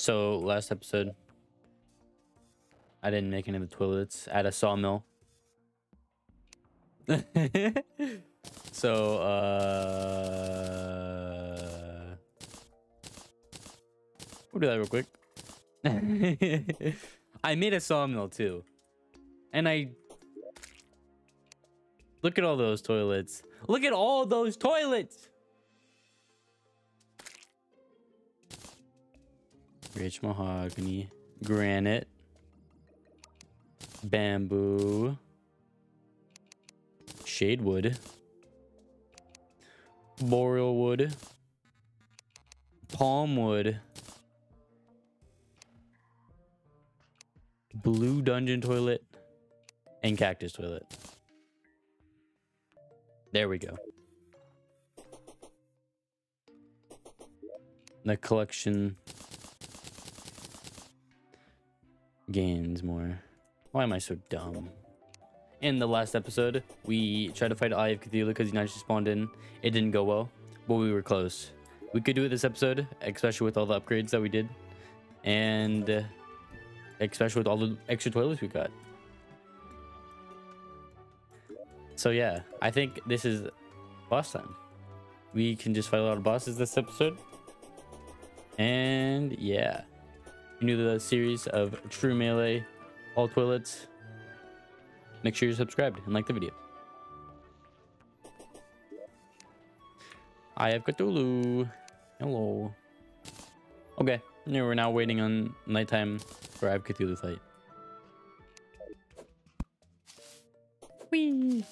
So last episode, I didn't make any of the toilets at a sawmill. so uh, we'll do that real quick. I made a sawmill too, and I look at all those toilets. Look at all those toilets. Rich mahogany, granite, bamboo, shade wood, boreal wood, palm wood, blue dungeon toilet, and cactus toilet. There we go. The collection gains more. Why am I so dumb? In the last episode, we tried to fight Eye of Cthulhu because naturally spawned in. It didn't go well, but we were close. We could do it this episode, especially with all the upgrades that we did. And uh, especially with all the extra toilets we got. So yeah, I think this is boss time. We can just fight a lot of bosses this episode. And yeah new to the series of True Melee All Toilets, make sure you're subscribed and like the video. Eye of Cthulhu. Hello. Okay, yeah, we're now waiting on nighttime for Eye of Cthulhu fight. Whee!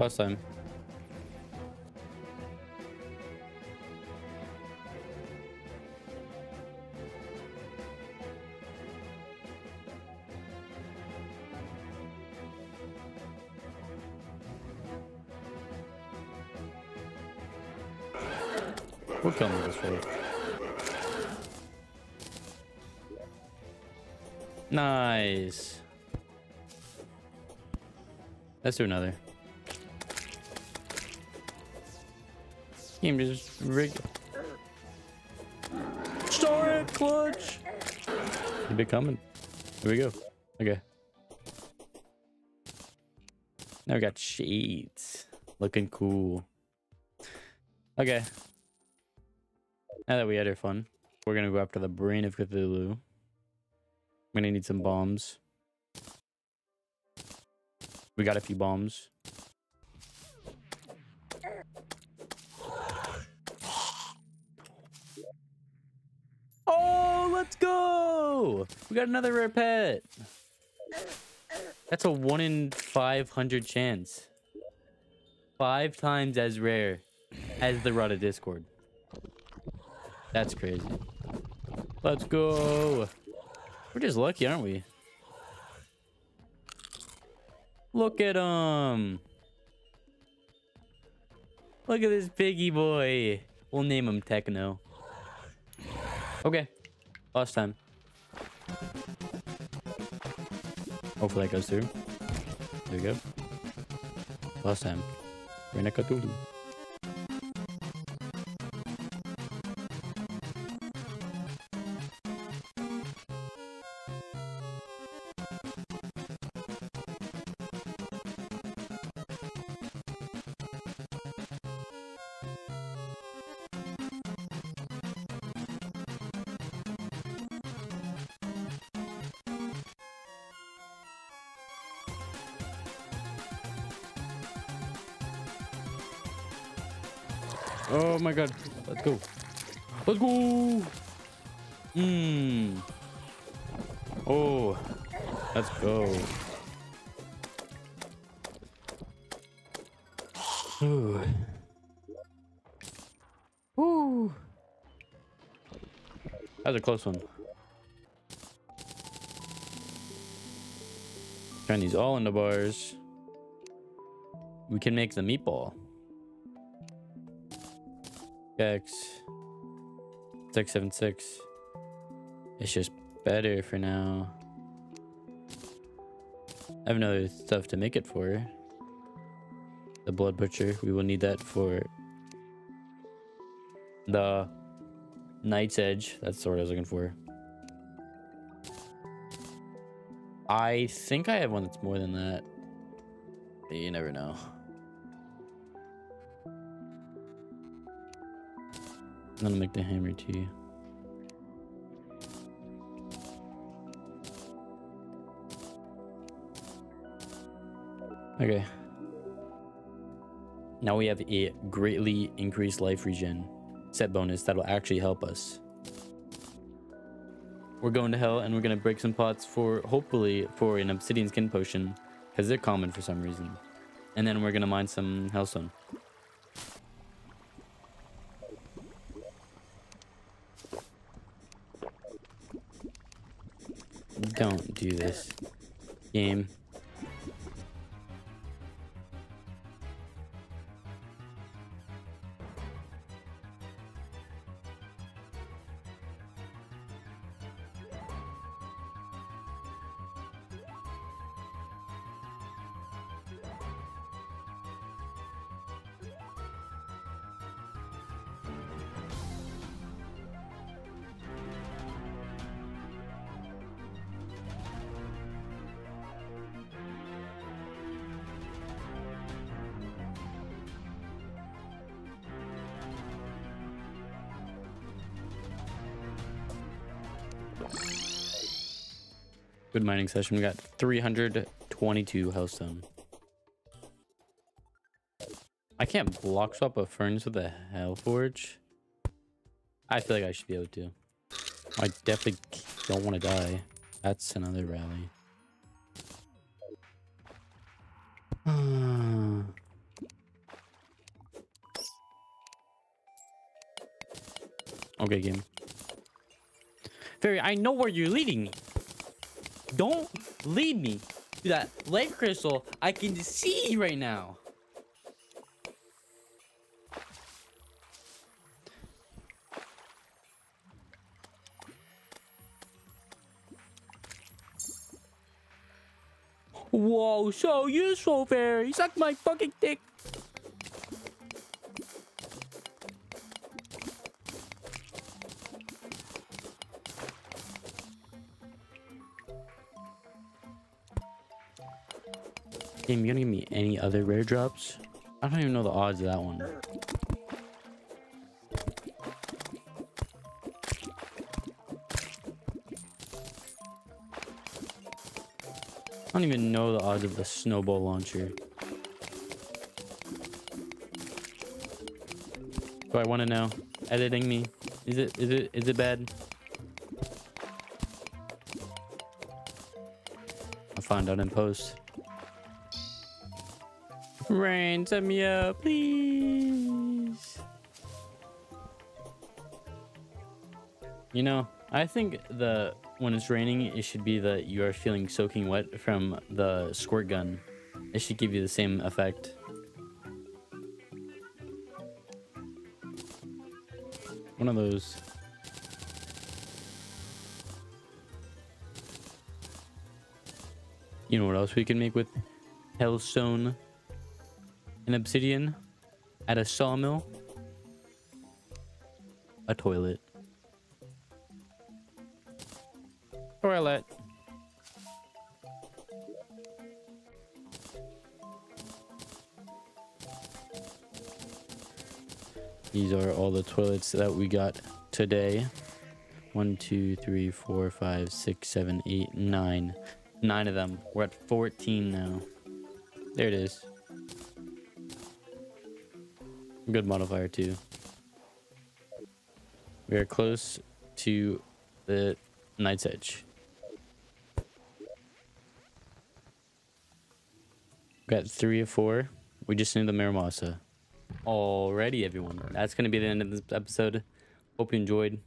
Awesome. Kill him this way. Nice. Let's do another. Game just rigged. It, clutch! Keep it coming. Here we go. Okay. Now we got shades. Looking cool. Okay. Now that we had our fun, we're gonna go after the brain of Cthulhu. I'm gonna need some bombs. We got a few bombs. We got another rare pet. That's a 1 in 500 chance. Five times as rare as the of Discord. That's crazy. Let's go. We're just lucky, aren't we? Look at him. Look at this piggy boy. We'll name him Techno. Okay. Last time. Hopefully that goes through. There we go. Last time. Rena Oh my god. Let's go. Let's go. Hmm. Oh. Let's go. Ooh. Ooh. That was a close one. Turn these all into bars. We can make the meatball. Seven six. It's just better for now. I have no stuff to make it for. The blood butcher. We will need that for the Night's Edge. That's the word I was looking for. I think I have one that's more than that. But you never know. I'm gonna make the hammer too. Okay. Now we have a greatly increased life regen set bonus that'll actually help us. We're going to hell and we're going to break some pots for, hopefully, for an obsidian skin potion. Because they're common for some reason. And then we're going to mine some hellstone. Don't do this. Game. Good mining session. We got 322 hellstone. I can't block swap a furnace with a hell forge. I feel like I should be able to. I definitely don't want to die. That's another rally. okay, game. Fairy, I know where you're leading me. Don't lead me to that life crystal. I can see right now. Whoa, so useful, fairy. Suck my fucking dick. Game, you gonna give me any other rare drops? I don't even know the odds of that one. I don't even know the odds of the snowball launcher. Do I want to know? Editing me? Is it is it is it bad? I'll find out in post. Rain, set me please. You know, I think the when it's raining, it should be that you are feeling soaking wet from the squirt gun. It should give you the same effect. One of those. You know what else we can make with hellstone? An obsidian at a sawmill, a toilet. Toilet. These are all the toilets that we got today. One, two, three, four, five, six, seven, eight, nine. Nine of them. We're at 14 now. There it is. Good modifier too. We are close to the Night's Edge. Got three of four. We just need the Muramasa. Alrighty, everyone. That's going to be the end of this episode. Hope you enjoyed.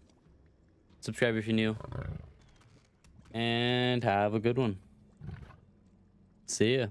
Subscribe if you're new. And have a good one. See ya.